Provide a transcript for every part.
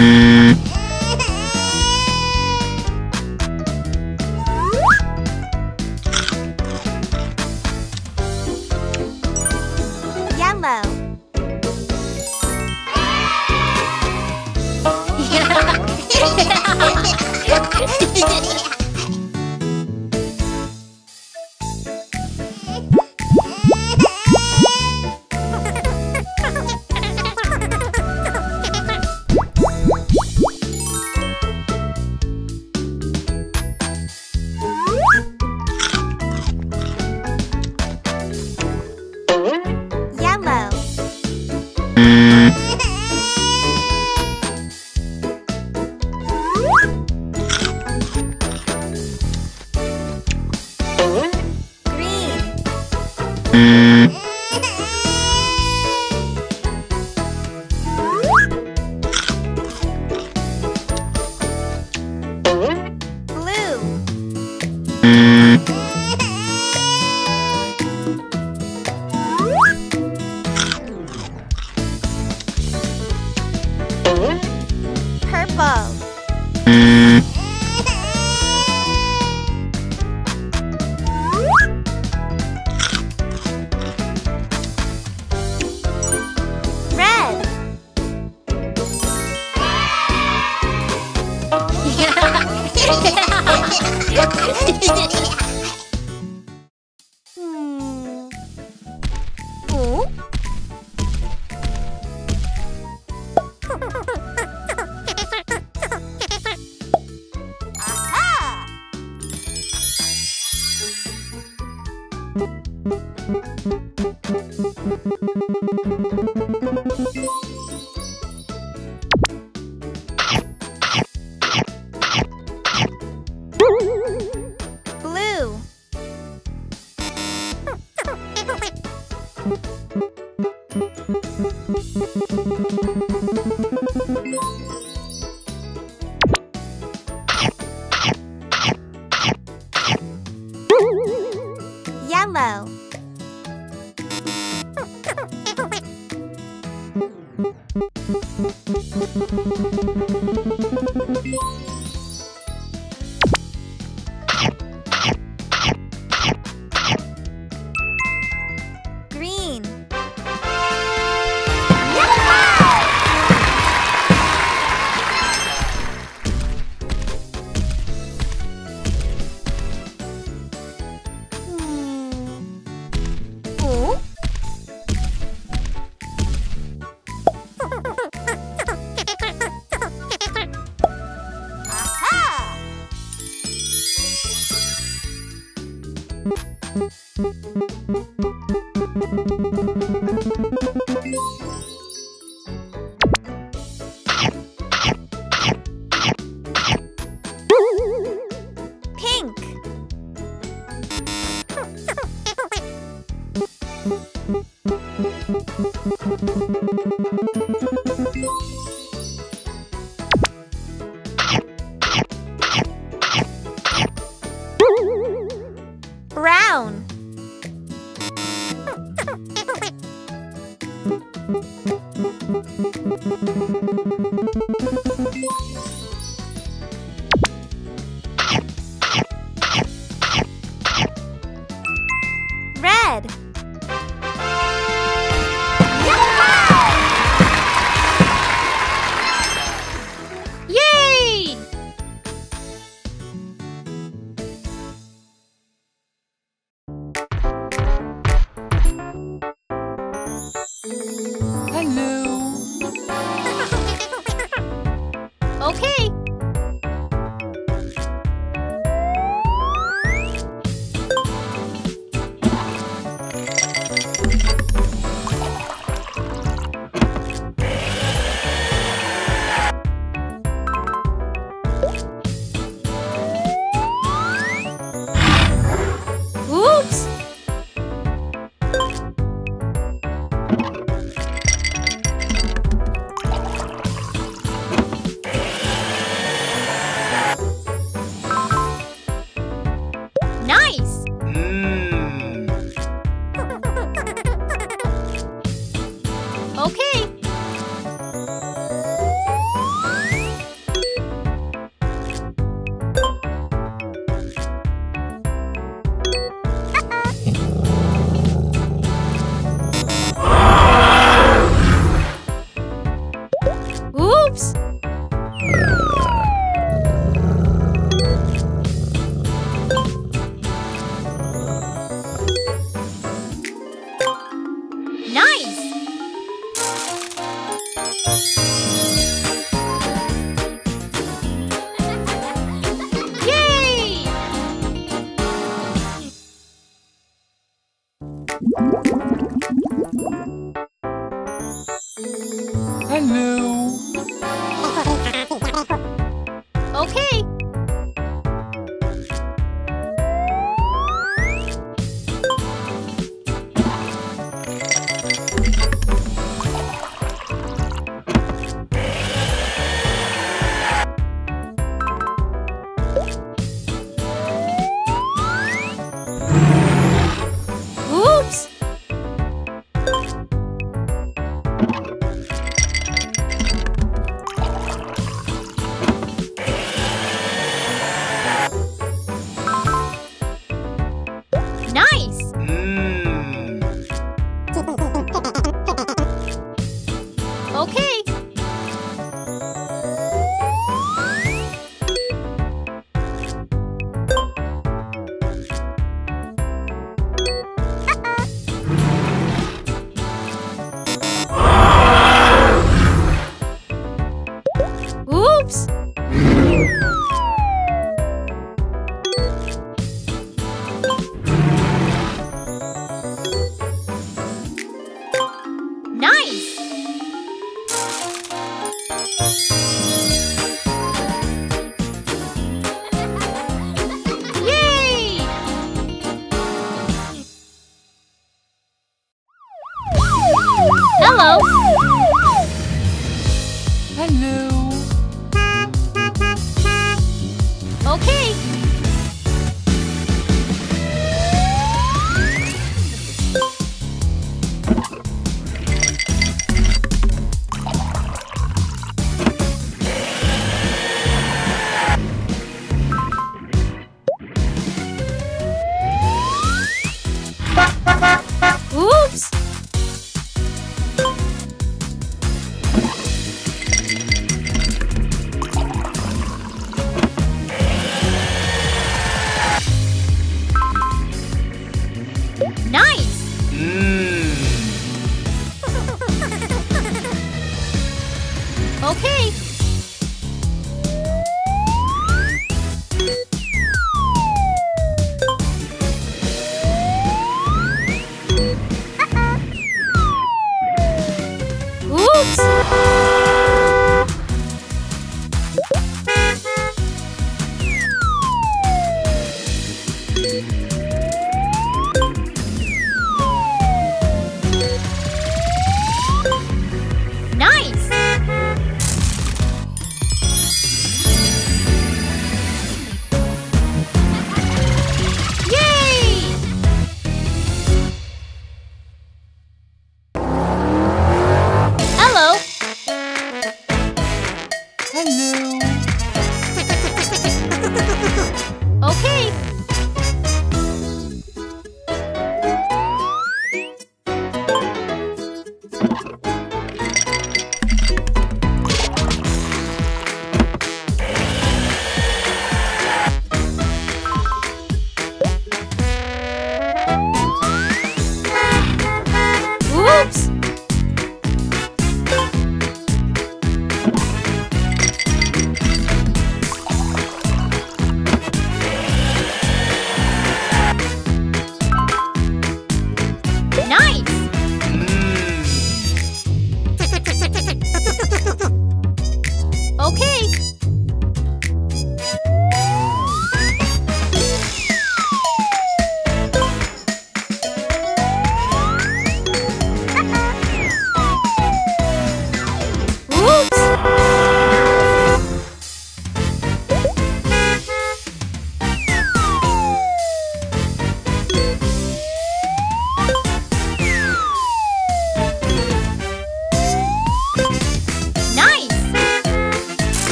Yellow. Purple.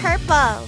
Purple.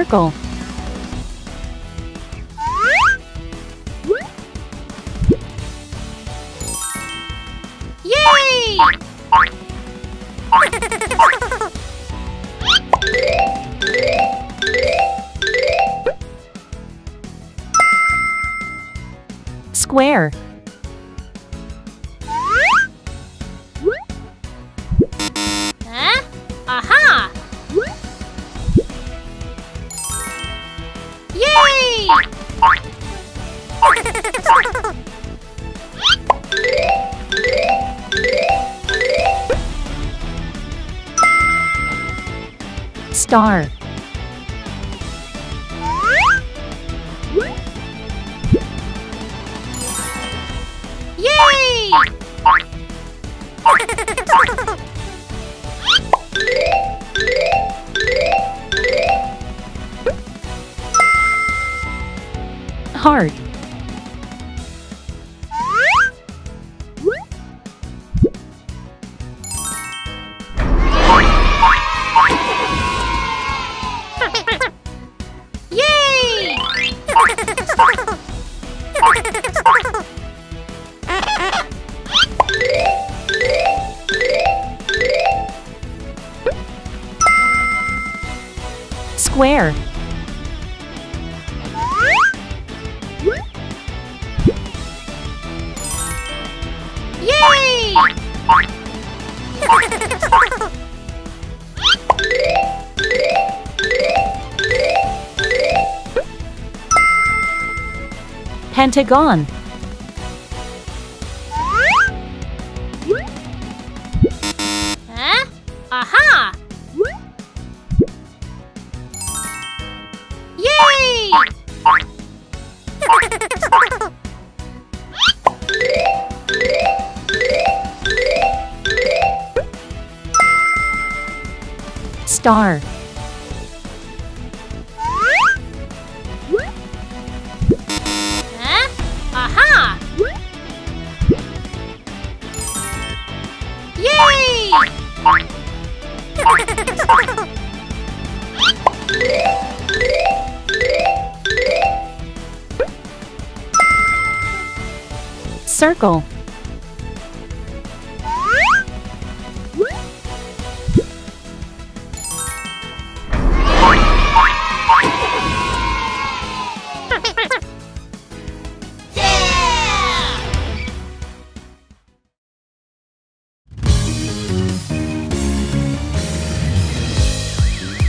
Circle. Heart. Pentagon. Huh? Aha! Yay! Star. Circle.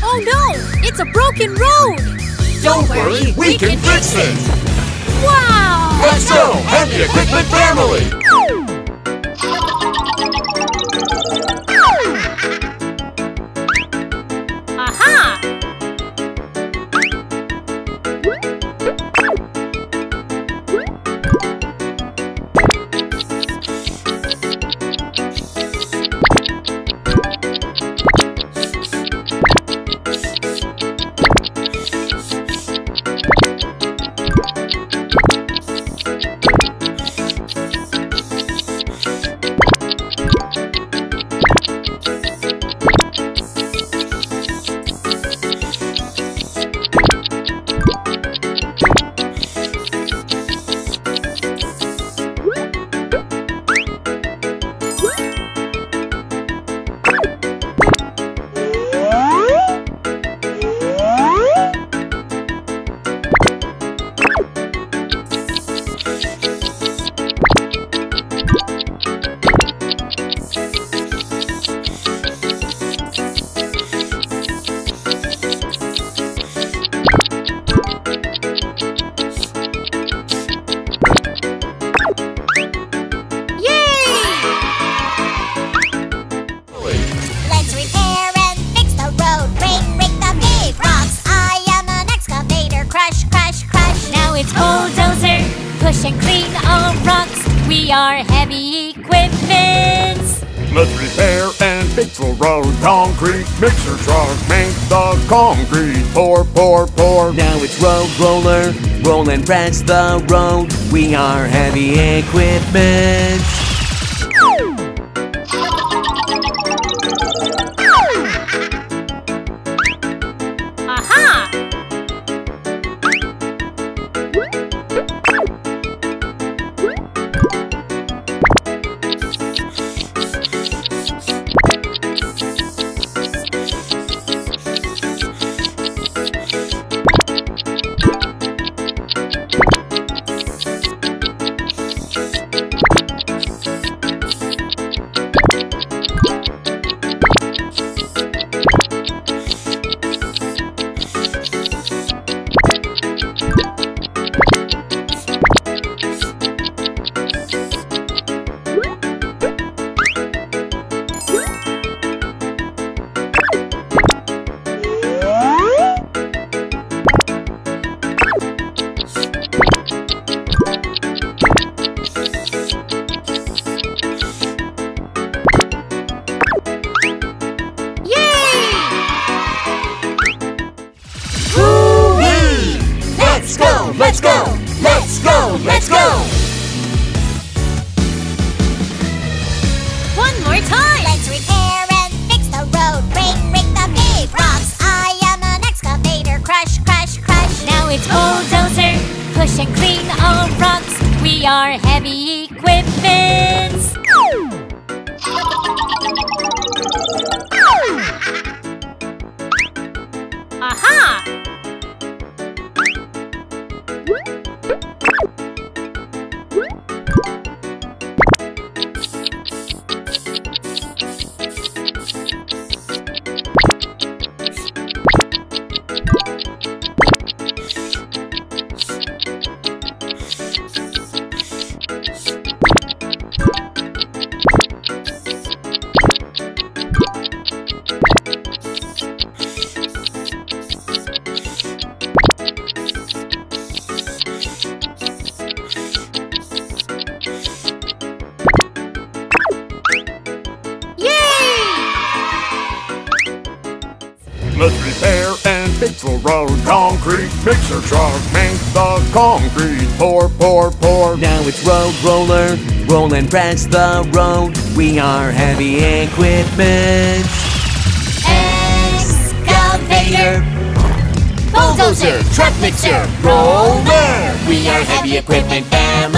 Oh no! It's a broken road! Don't worry, we can fix it! Wow! Let's go! Heavy Equipment Family! Concrete mixer truck make the concrete. Pour, pour, pour. Now it's road roller, roll and press the road. We are heavy equipment. road concrete mixer truck make the concrete pour, pour, pour. Now it's road roller, roll and press the road. We are heavy equipment. Excavator. Bulldozer, truck mixer, roller. We are heavy equipment family.